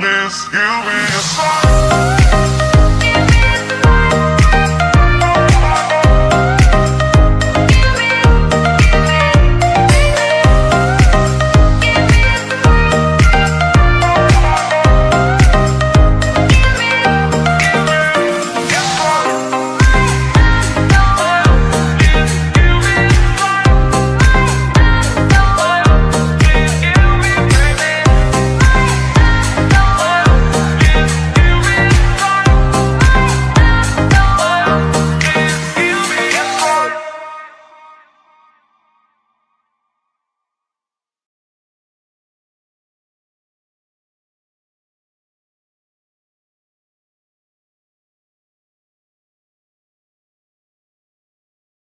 darkness, you will find.